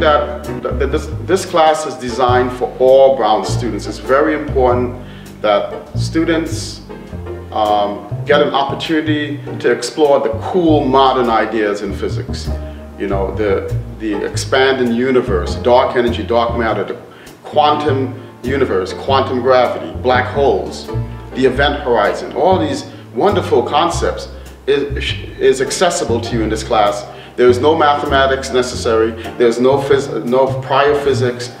that, that this, this class is designed for all Brown students. It's very important that students um, get an opportunity to explore the cool modern ideas in physics. You know, the, the expanding universe, dark energy, dark matter, the quantum universe, quantum gravity, black holes, the event horizon, all these wonderful concepts is, is accessible to you in this class. There is no mathematics necessary, there's no, phys no prior physics,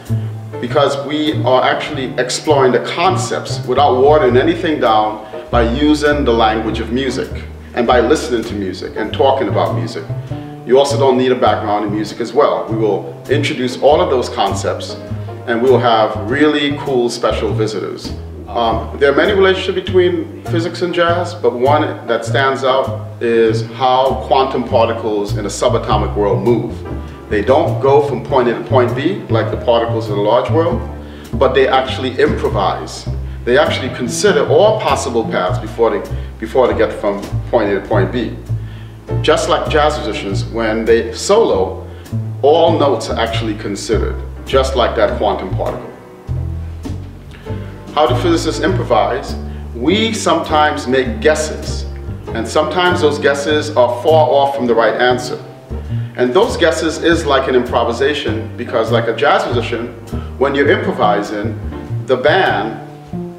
because we are actually exploring the concepts without watering anything down by using the language of music and by listening to music and talking about music. You also don't need a background in music as well. We will introduce all of those concepts and we will have really cool special visitors. Um, there are many relationships between physics and jazz, but one that stands out is how quantum particles in a subatomic world move. They don't go from point A to point B like the particles in the large world, but they actually improvise. They actually consider all possible paths before they, before they get from point A to point B. Just like jazz musicians, when they solo, all notes are actually considered, just like that quantum particle. How do physicists improvise? We sometimes make guesses, and sometimes those guesses are far off from the right answer. And those guesses is like an improvisation because like a jazz musician, when you're improvising, the band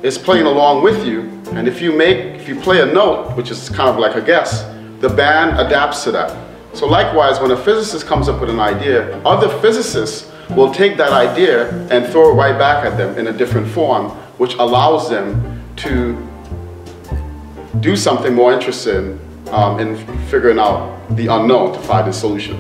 is playing along with you. And if you make, if you play a note, which is kind of like a guess, the band adapts to that. So likewise, when a physicist comes up with an idea, other physicists will take that idea and throw it right back at them in a different form, which allows them to do something more interesting um, in figuring out the unknown to find a solution.